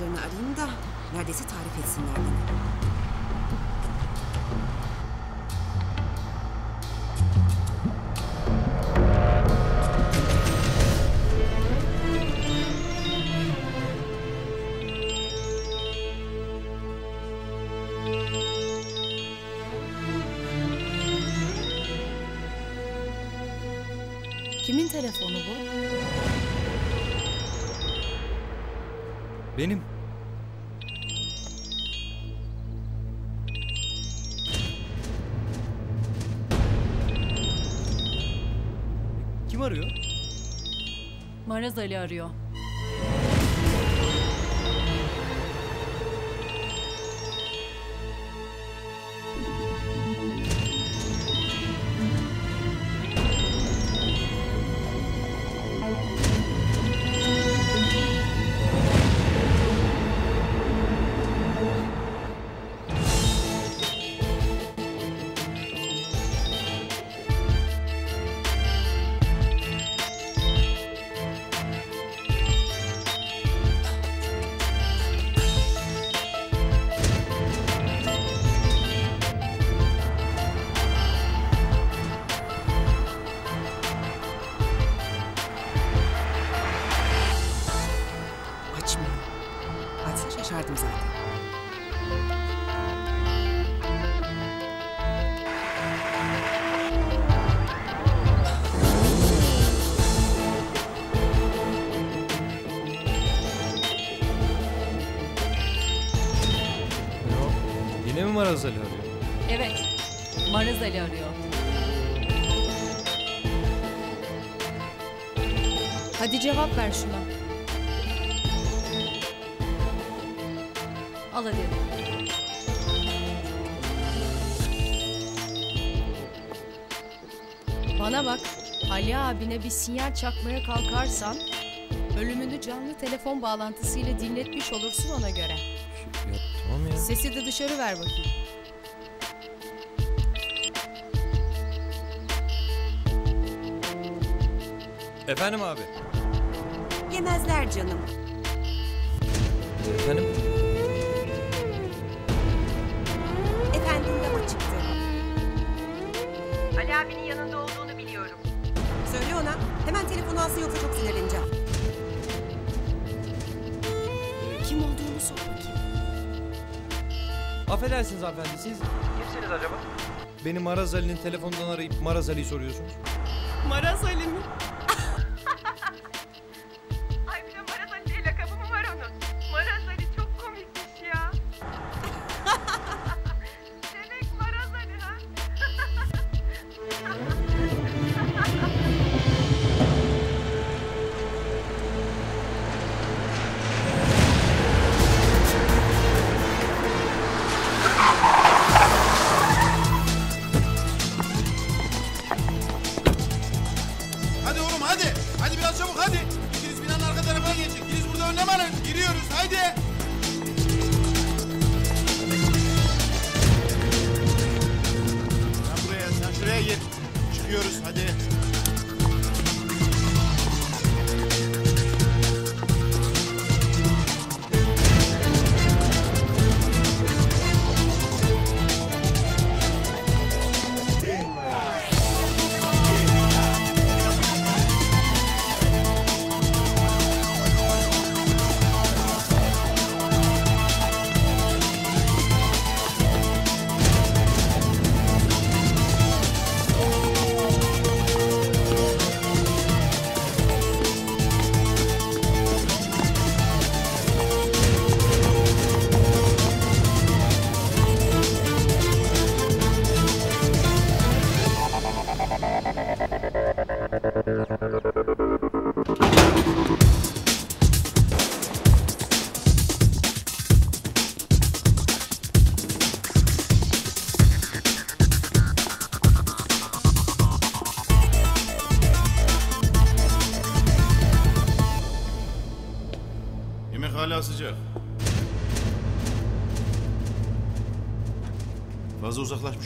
arkadaşlarını arayayım da neredeyse tarif etsinler bana. Kim arıyor? Maraz Ali arıyor. Maraz Ali arıyor? Evet. Maraz Ali arıyor. Hadi cevap ver şuna. Al hadi. Bana bak. Ali abine bir sinyal çakmaya kalkarsan ölümünü canlı telefon bağlantısıyla dinletmiş olursun ona göre. Sesi de dışarı ver bakayım. Efendim abi. Yemezler canım. Efendim? Efendim de çıktı. Ali abinin yanında olduğunu biliyorum. Söyle ona. Hemen telefonu alsın yoksa çok sinirleneceğim. Affedersiniz hanımefendi siz... Kimsiniz acaba? Beni Maraz Ali'nin telefonundan arayıp Maraz Ali'yi soruyorsunuz. Maraz Ali mi?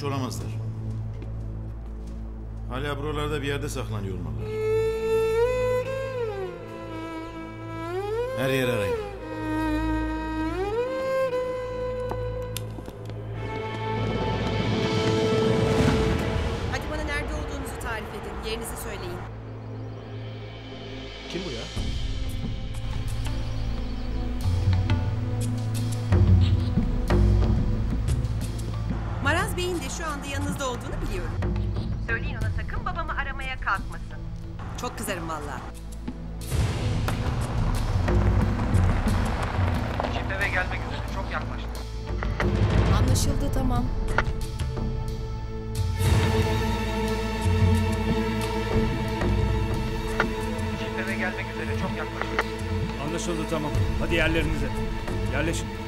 olamazlar. Hala buralarda bir yerde saklanıyor olmalılar. Her yeri arayın. Hadi bana nerede olduğunuzu tarif edin. Yerinizi söyleyin. Kim bu ya? Biliyorum. Söyleyin ona sakın babamı aramaya kalkmasın. Çok kızarım vallahi. Çift eve gelmek üzere çok yaklaştı. Anlaşıldı tamam. Çift eve gelmek üzere çok yaklaştı. Anlaşıldı tamam. Hadi yerlerinize. Yerleşin.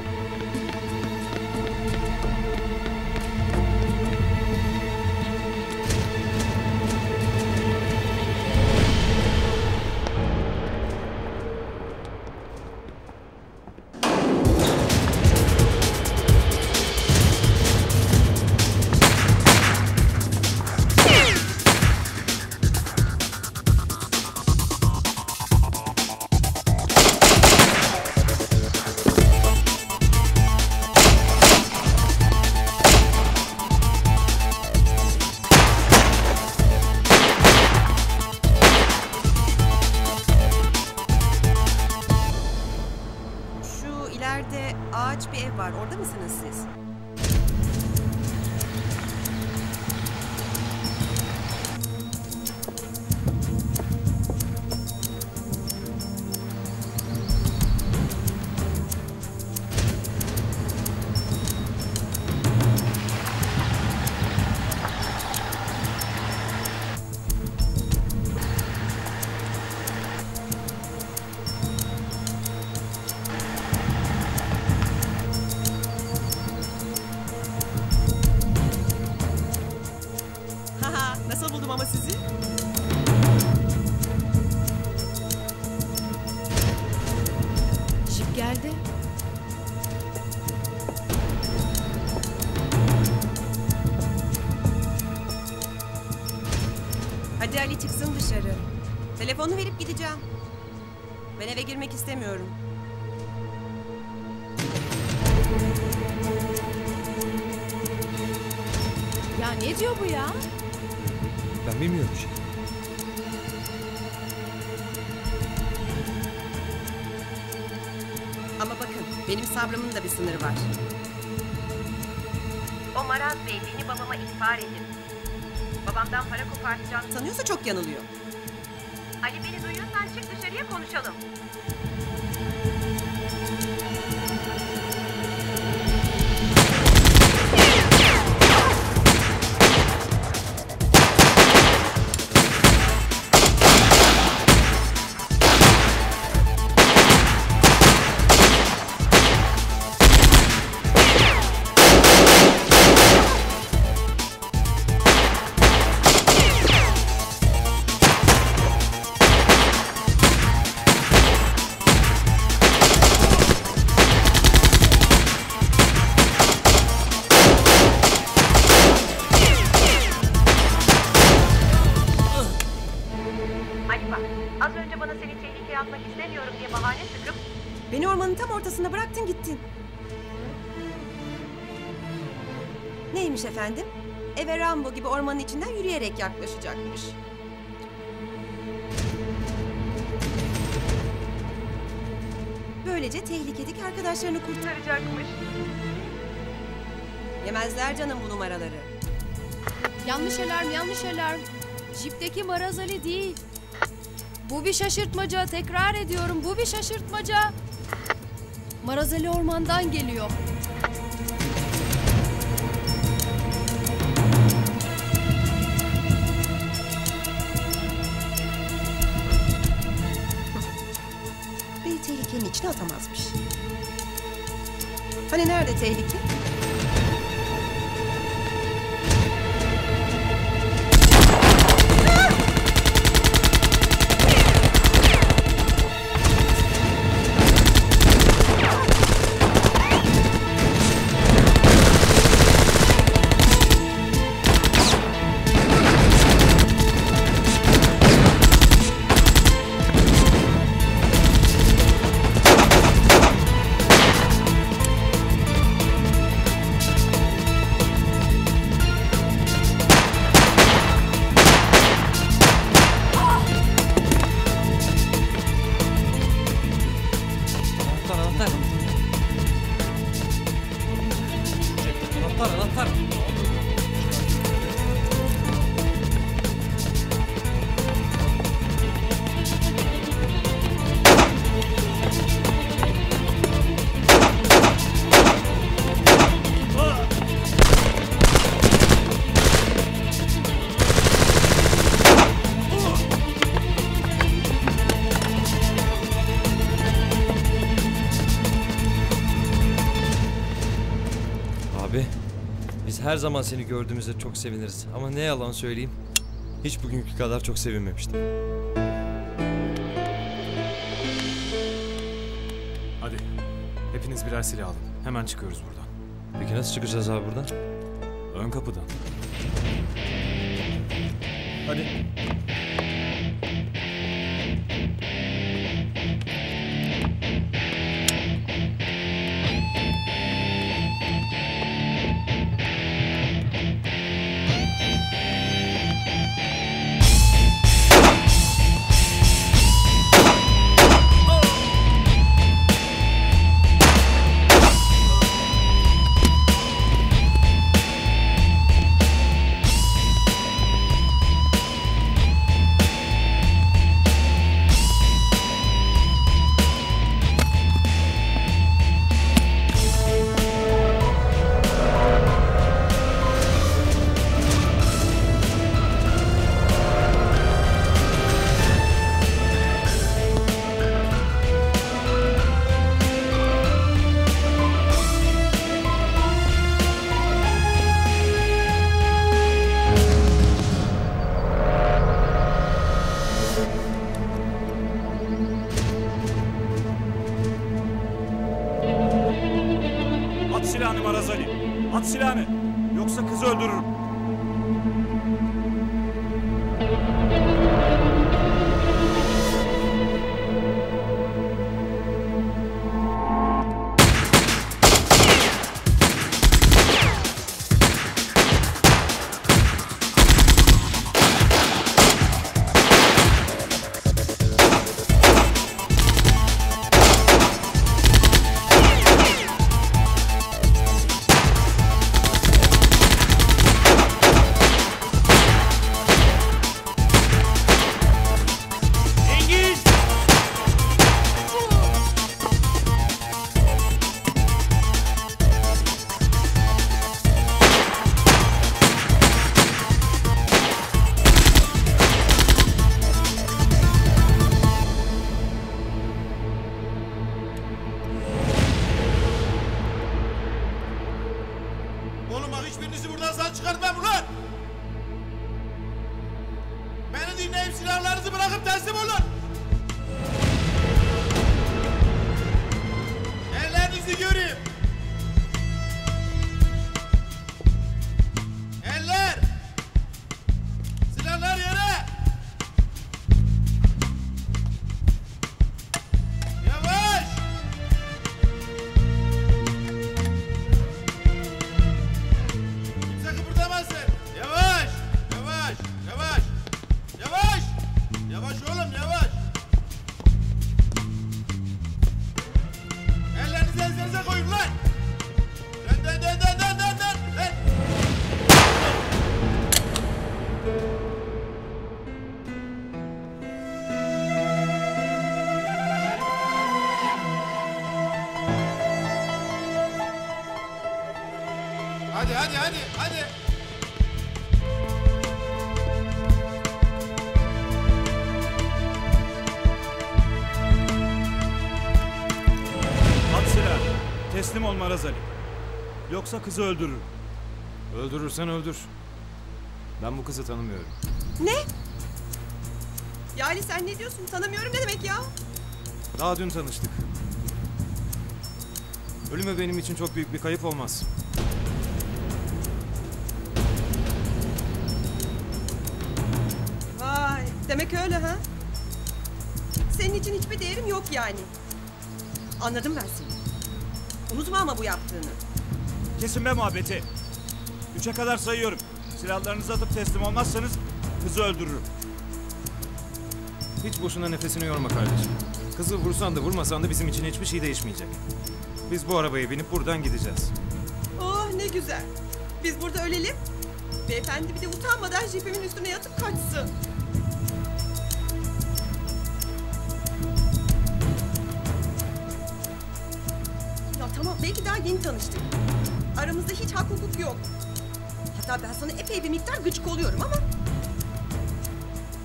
Dışarı. Telefonu verip gideceğim. Ben eve girmek istemiyorum. Ya ne diyor bu ya? Ben bilmiyorum şey. Ama bakın benim sabrımın da bir sınırı var. O Maraz Bey beni babama ihbar edin. Babamdan para kopartacağım. Sanıyorsa çok yanılıyor. Ali beni duyuyorsan çık dışarıya konuşalım. Beni ormanın tam ortasında bıraktın gittin. Neymiş efendim? Eve Rambo gibi ormanın içinden yürüyerek yaklaşacakmış. Böylece tehlikedeki arkadaşlarını kurtar. kurtaracakmış. Yemezler canım bu numaraları. Yanlış alarm, yanlış alarm. Jipteki Maraz Ali değil. Bu bir şaşırtmaca, tekrar ediyorum bu bir şaşırtmaca. Maraz Ali ormandan geliyor. Beni tehlikenin içine atamazmış. Hani nerede tehlike? Her zaman seni gördüğümüzde çok seviniriz. Ama ne yalan söyleyeyim. Hiç bugünkü kadar çok sevinmemiştim. Hadi. Hepiniz birer silah alın. Hemen çıkıyoruz buradan. Peki nasıl çıkacağız abi buradan? Ön kapıdan. Hadi. Hadi hadi hadi hadi. At. Teslim ol Maraz Ali. Yoksa kızı öldürürüm. Öldürürsen öldür. Ben bu kızı tanımıyorum. Ne? Ya Ali sen ne diyorsun? Tanımıyorum ne demek ya? Daha dün tanıştık. Ölümü benim için çok büyük bir kayıp olmaz. Demek öyle ha? Senin için hiçbir değerim yok yani. Anladım ben seni. Unutma ama bu yaptığını. Kesin be muhabbeti. Üçe kadar sayıyorum. Silahlarınızı atıp teslim olmazsanız kızı öldürürüm. Hiç boşuna nefesini yorma kardeşim. Kızı vursan da vurmasan da bizim için hiçbir şey değişmeyecek. Biz bu arabaya binip buradan gideceğiz. Oh ne güzel. Biz burada ölelim. Beyefendi bir de utanmadan jipimin üstüne yatıp kaçsın. Tamam belki daha yeni tanıştık. Aramızda hiç hak hukuk yok. Hatta ben sana epey bir miktar gıcık oluyorum ama...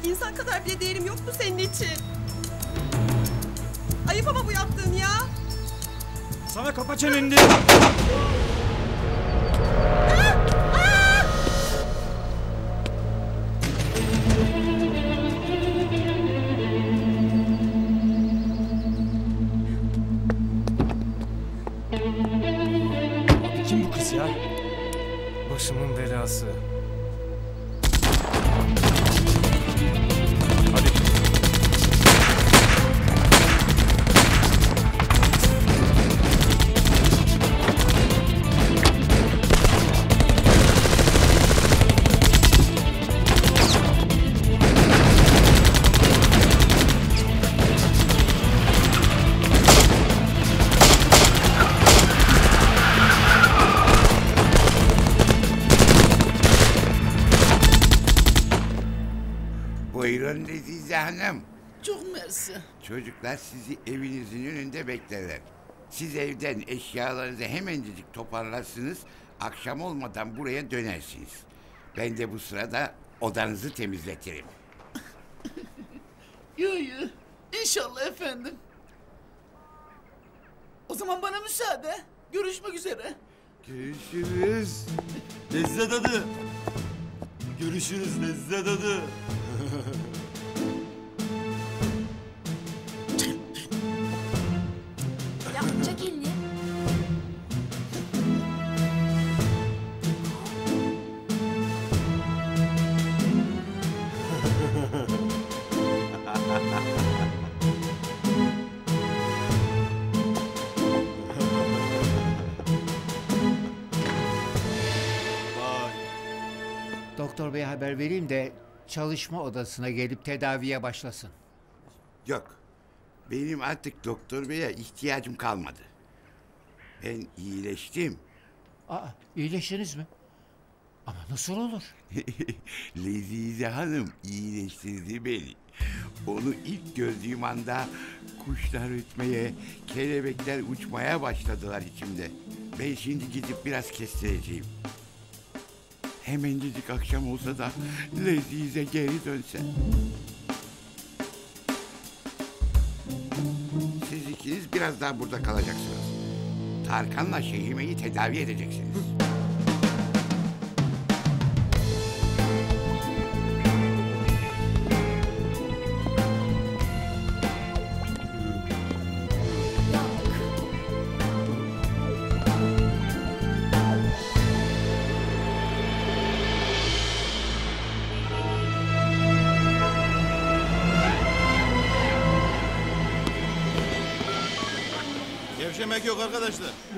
...insan kadar bile değerim yok mu senin için? Ayıp ama bu yaptığın ya. Sana kapa çeneni. Lezize Hanım. Çok mersi. Çocuklar sizi evinizin önünde beklerler. Siz evden eşyalarınızı hemencecik toparlarsınız. Akşam olmadan buraya dönersiniz. Ben de bu sırada odanızı temizletirim. Yo yo. İnşallah efendim. O zaman bana müsaade. Görüşmek üzere. Görüşürüz. Lezzet adı. Görüşürüz Lezzet adı. Doktor beye haber vereyim de çalışma odasına gelip tedaviye başlasın. Yok. Benim artık doktor beye ihtiyacım kalmadı. Ben iyileştim. Aa, iyileştiniz mi? Ama nasıl olur? Lezize Hanım iyileştirdi beni. Onu ilk gördüğüm anda kuşlar ötmeye, kelebekler uçmaya başladılar içimde. Ben şimdi gidip biraz kestireceğim. Hemencecik akşam olsa da Lezize geri dönse. Siz ikiniz biraz daha burada kalacaksınız. Tarkan'la Şehime'yi tedavi edeceksiniz.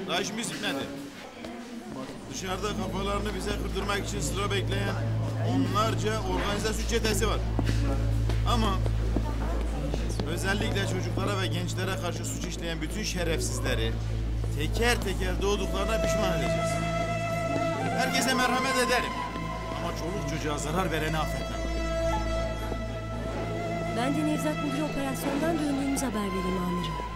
Daha işimiz bitmedi. Dışarıda kafalarını bize kırdırmak için sıra bekleyen onlarca organizasyon çetesi var. Ama özellikle çocuklara ve gençlere karşı suç işleyen bütün şerefsizleri teker teker doğduklarına pişman edeceğiz. Herkese merhamet ederim. Ama çoluk çocuğa zarar vereni affetmem. Ben de Nevzat Müdür operasyondan döndüğümüz haber vereyim amirim.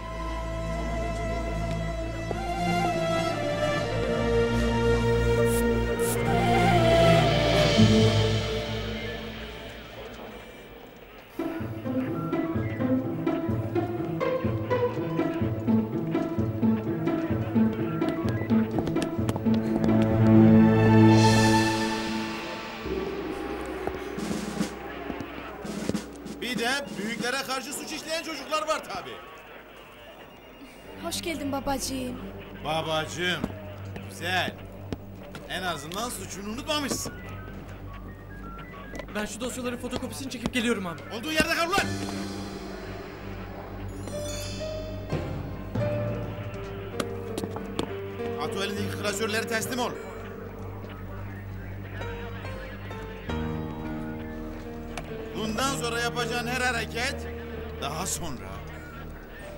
Babacığım. Babacığım, güzel. En azından suçunu unutmamışsın. Ben şu dosyaların fotokopisini çekip geliyorum abi. Olduğu yerde kal ulan! At o elindeki klasörleri teslim ol. Bundan sonra yapacağın her hareket daha sonra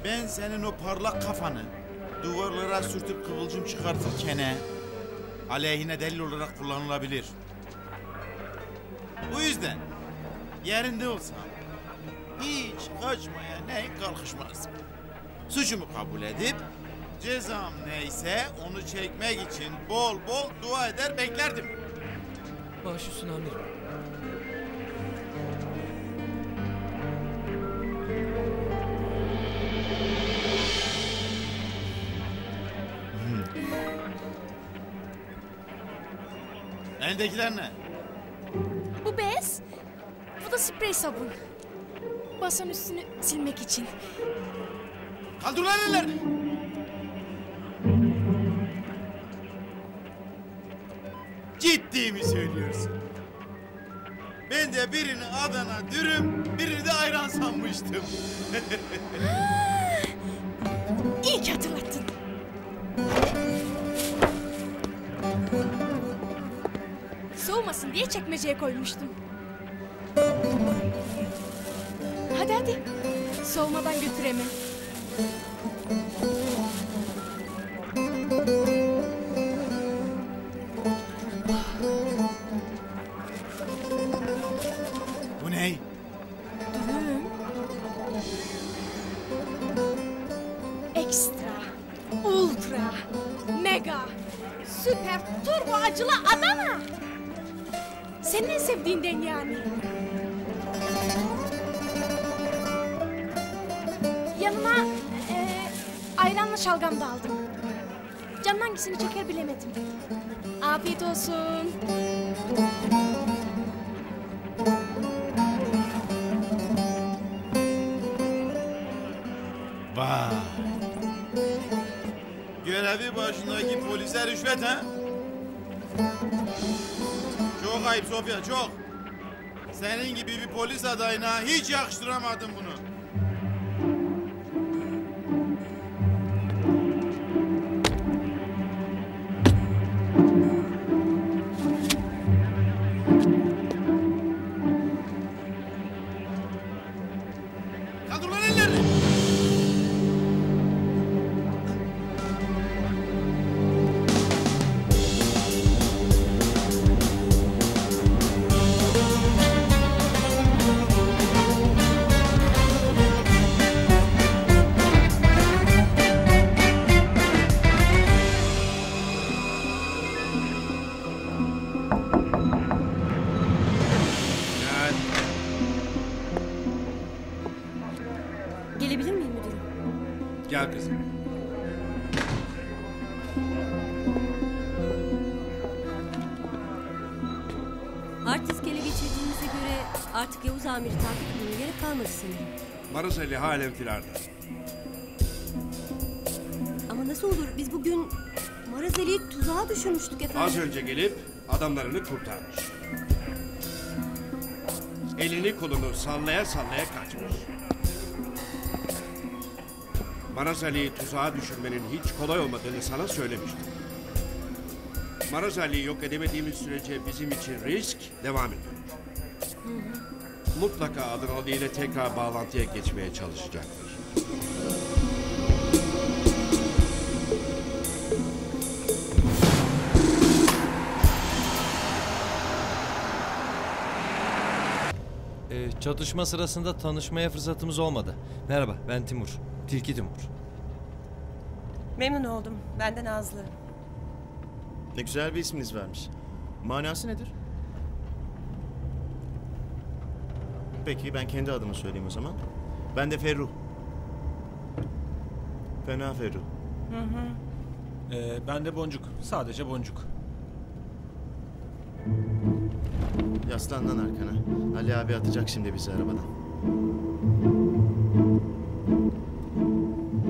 ben senin o parlak kafanı duvarlara sürtüp kıvılcım çıkartırken aleyhine delil olarak kullanılabilir. Bu yüzden yerinde olsam hiç kaçmaya neyin kalkışmazdım. Suçumu kabul edip cezam neyse onu çekmek için bol bol dua eder beklerdim. Baş üstüne amirim. Elindekiler ne? Bu bez, bu da sprey sabun. Basan üstünü silmek için. Kaldır lan ellerini! Ciddi söylüyorsun? Ben de birini Adana dürüm, birini de ayran sanmıştım. İyi ki hatırlattın. Soğumasın diye çekmeceye koymuştum. Hadi hadi. Soğumadan götür şalgam da aldım. Canın hangisini çeker bilemedim. Afiyet olsun. Vay. Görevi başındaki polise rüşvet ha? Çok ayıp Sofya çok. Senin gibi bir polis adayına hiç yakıştıramadım bunu. Hard disk ele geçirdiğinize göre artık Yavuz Amir'i takip etmeye gerek kalmadı sanırım. Maraz Ali halen firarda. Ama nasıl olur? Biz bugün Maraz Ali'yi tuzağa düşürmüştük efendim. Az önce gelip adamlarını kurtarmış. Elini kolunu sallaya sallaya kaçmış. Maraz Ali'yi tuzağa düşürmenin hiç kolay olmadığını sana söylemiştim. Maraz Ali'yi yok edemediğimiz sürece bizim için risk devam ediyor. Mutlaka Adanalı ile tekrar bağlantıya geçmeye çalışacaktır. Ee, çatışma sırasında tanışmaya fırsatımız olmadı. Merhaba ben Timur. Tilki Timur. Memnun oldum. Benden Nazlı. Ne güzel bir isminiz varmış. Manası nedir? Peki ben kendi adımı söyleyeyim o zaman. Ben de Ferruh. Fena Ferruh. Hı hı. Ee, ben de Boncuk. Sadece Boncuk. Yaslan lan arkana. Ali abi atacak şimdi bizi arabadan.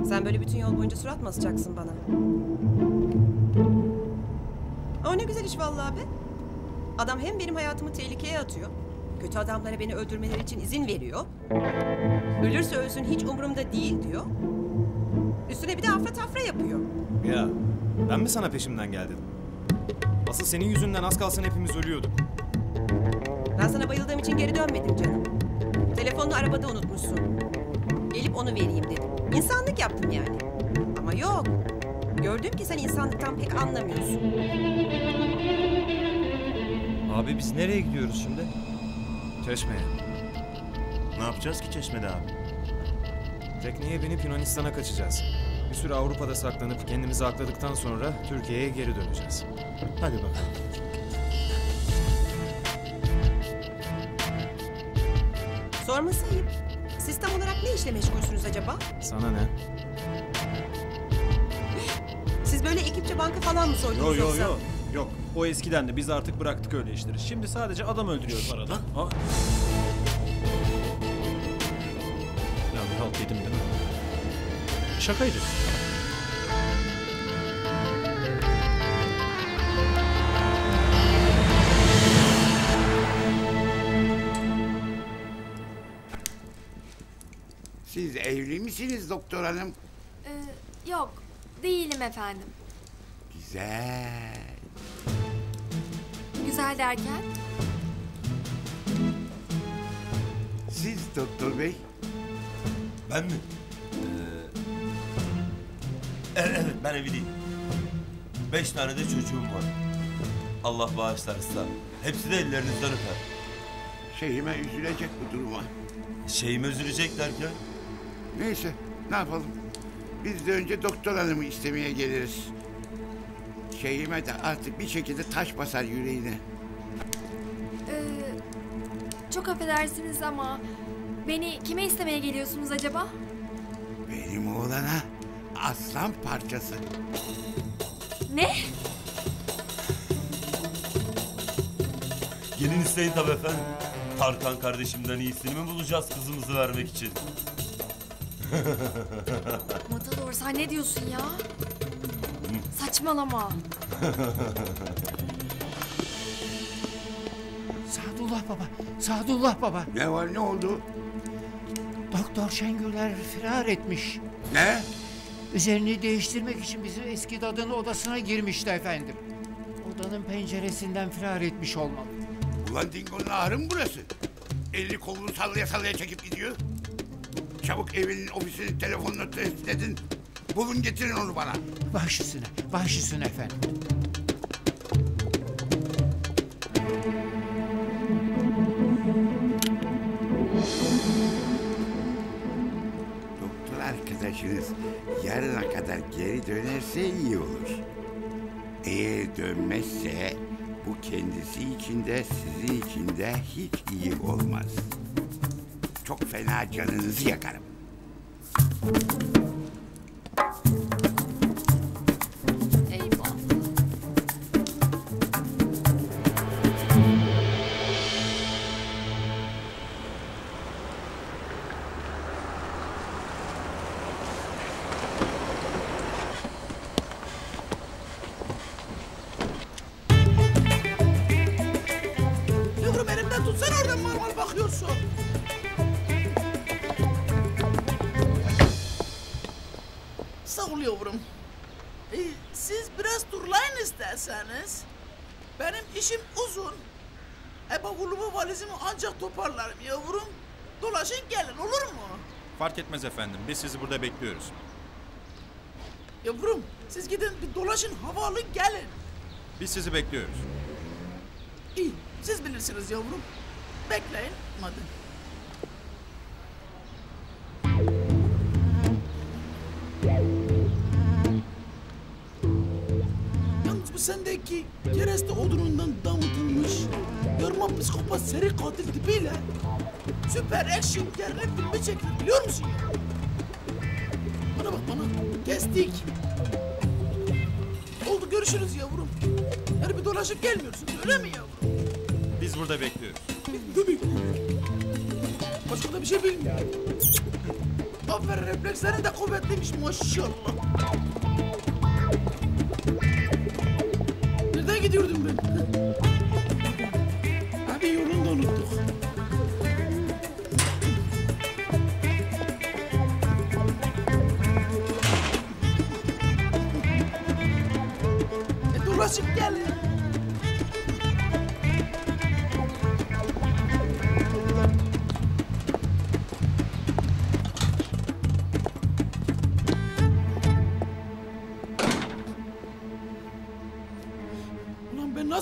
Sen böyle bütün yol boyunca surat mı asacaksın bana? O ne güzel iş vallahi be. Adam hem benim hayatımı tehlikeye atıyor. Kötü adamlara beni öldürmeleri için izin veriyor. Ölürse ölsün hiç umurumda değil diyor. Üstüne bir de afra tafra yapıyor. Ya ben mi sana peşimden gel dedim? Asıl senin yüzünden az kalsın hepimiz ölüyorduk. Ben sana bayıldığım için geri dönmedim canım. Telefonunu arabada unutmuşsun. Gelip onu vereyim dedim. İnsanlık yaptım yani. Ama yok. Gördüm ki sen insanlıktan pek anlamıyorsun. Abi biz nereye gidiyoruz şimdi? Çeşme'ye. Ne yapacağız ki Çeşme'de abi? Tekneye binip Yunanistan'a kaçacağız. Bir süre Avrupa'da saklanıp kendimizi akladıktan sonra Türkiye'ye geri döneceğiz. Hadi bakalım. Sorması ayıp. Siz tam olarak ne işle meşgulsünüz acaba? Sana ne? Siz böyle ekipçe banka falan mı soydunuz Yok yok yok. Yok. O eskiden de biz artık bıraktık öyle işleri. Şimdi sadece adam öldürüyoruz arada. Ha? Ya bir halt yedim değil mi? Şakaydı. Siz evli misiniz doktor hanım? Ee, yok değilim efendim. Güzel. Güzel derken? Siz doktor bey? Ben mi? Ee, evet, evet, ben evliyim. Beş tane de çocuğum var. Allah bağışlarsa. Hepsi de ellerinizden öper. Şeyime üzülecek bu duruma. Şeyime üzülecek derken? Neyse ne yapalım. Biz de önce doktor hanımı istemeye geliriz. Şeyime de artık bir şekilde taş basar yüreğine. Ee, çok affedersiniz ama beni kime istemeye geliyorsunuz acaba? Benim oğlana aslan parçası. Ne? Gelin isteyin tabii efendim. Tarkan kardeşimden iyisini mi bulacağız kızımızı vermek için? Matador sen ne diyorsun ya? Saçmalama. Sadullah baba, Sadullah baba. Ne var ne oldu? Doktor Şengüler firar etmiş. Ne? Üzerini değiştirmek için bizim eski dadının odasına girmişti efendim. Odanın penceresinden firar etmiş olmalı. Ulan Dingo'nun ağrı mı burası? Elini kolunu sallaya sallaya çekip gidiyor. Çabuk evinin ofisinin telefonunu tespit edin. Bulun getirin onu bana. Baş üstüne, baş üstüne efendim. Doktor arkadaşınız yarına kadar geri dönerse iyi olur. Eğer dönmezse bu kendisi için de sizin için de hiç iyi olmaz. Çok fena canınızı yakarım. Sizi burada bekliyoruz. Yavrum siz gidin bir dolaşın hava alın gelin. Biz sizi bekliyoruz. İyi siz bilirsiniz yavrum. Bekleyin hadi. Yalnız bu sendeki kereste odunundan damıtılmış yarma psikopat seri katil tipiyle süper action gerilim filmi çekilir biliyor musun ya? Kestik. Oldu görüşürüz yavrum. Yani bir dolaşıp gelmiyorsun öyle mi yavrum? Biz burada bekliyoruz. Tabii. Başka da bir şey bilmiyorum. Aferin reflekslerin de kuvvetliymiş maşallah. Nereden gidiyordum ben?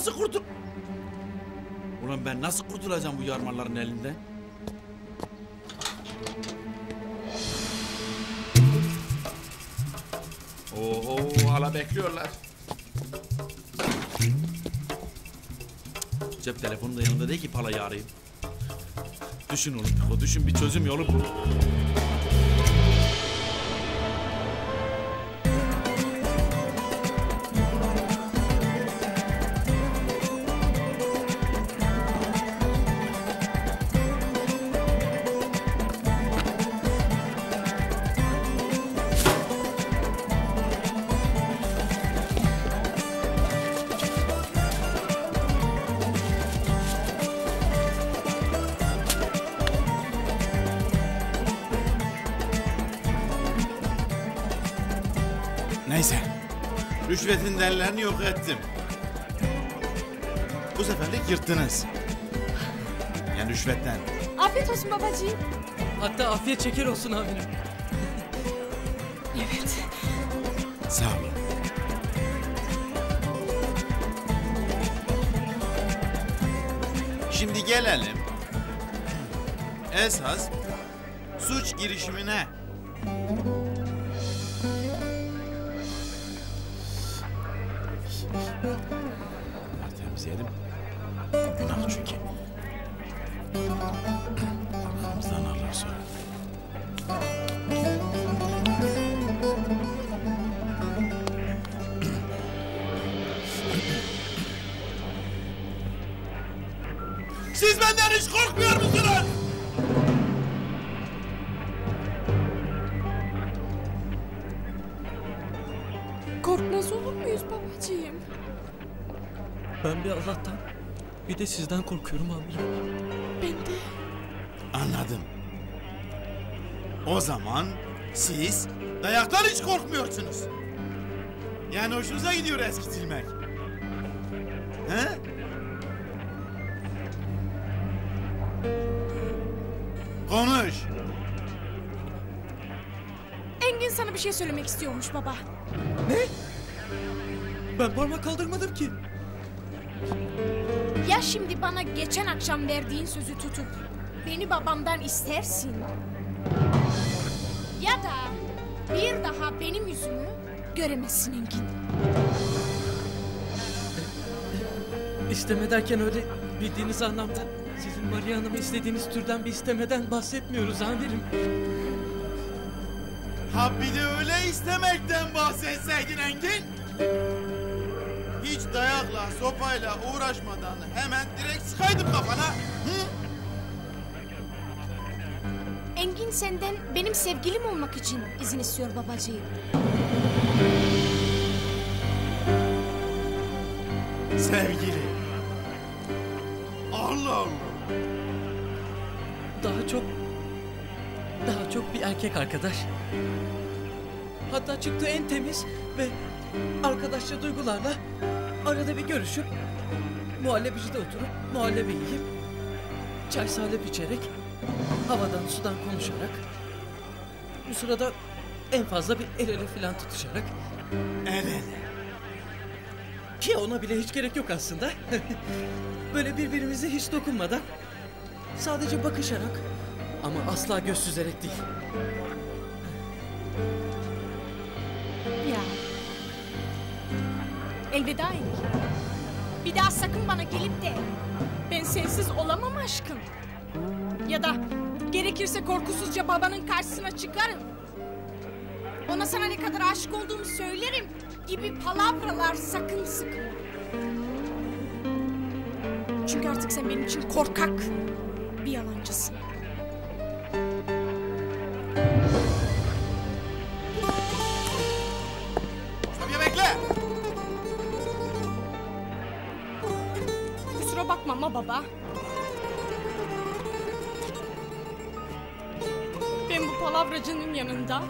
Nasıl kurtul... Ulan ben nasıl kurtulacağım bu yarmaların elinden? Oo hala bekliyorlar. Cep telefonu da yanında değil ki palayı arayayım. Düşün oğlum Piko, düşün bir çözüm yolu bul. Rüşvetin dellerini yok ettim. Bu seferlik yırttınız. Yani rüşvetten. Afiyet olsun babacığım. Hatta afiyet şeker olsun amirim. Evet. Sağ olun. Şimdi gelelim. Esas suç girişimine. Sizden korkuyorum amirim. Ben de. Anladım. O zaman siz dayaktan hiç korkmuyorsunuz. Yani hoşunuza gidiyor eskitilmek. He? Konuş. Engin sana bir şey söylemek istiyormuş baba. Ben parmak kaldırmadım ki. Ya şimdi bana geçen akşam verdiğin sözü tutup beni babamdan istersin. Ya da bir daha benim yüzümü göremezsin Engin. İsteme derken öyle bildiğiniz anlamda sizin Maria Hanım'ı istediğiniz türden bir istemeden bahsetmiyoruz amirim. Ha bir de öyle istemekten bahsetseydin Engin. Dayakla, sopayla uğraşmadan hemen direkt sıkaydım kafana. Hı? Engin senden benim sevgilim olmak için izin istiyor babacığım. Sevgili. Allah Allah. Daha çok daha çok bir erkek arkadaş. Hatta çıktığı en temiz ve arkadaşça duygularla arada bir görüşüp muhallebicide oturup muhallebi yiyip çay salep içerek havadan sudan konuşarak bu sırada en fazla bir el ele falan tutuşarak El ele. ki ona bile hiç gerek yok aslında. Böyle birbirimize hiç dokunmadan sadece bakışarak ama asla göz süzerek değil. Elveda Engin. Bir daha sakın bana gelip de ben sensiz olamam aşkım. Ya da gerekirse korkusuzca babanın karşısına çıkarım. Ona sana ne kadar aşık olduğumu söylerim gibi palavralar sakın sıkma. Çünkü artık sen benim için korkak bir yalancısın. Ama baba. Ben bu palavracının yanında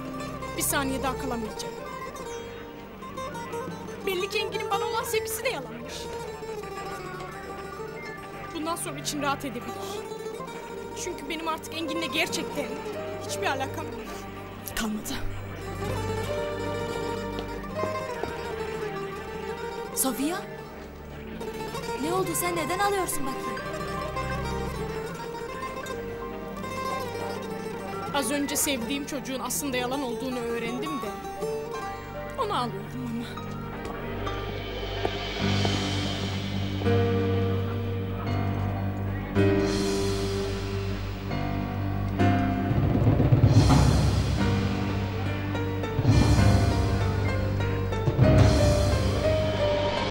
bir saniye daha kalamayacağım. Belli ki Engin'in bana olan sevgisi de yalanmış. Bundan sonra için rahat edebilir. Çünkü benim artık Engin'le gerçekten hiçbir alakam kalmadı. Sofia? Oldu sen neden alıyorsun bakayım? Az önce sevdiğim çocuğun aslında yalan olduğunu öğrendim de. Onu alıyorum.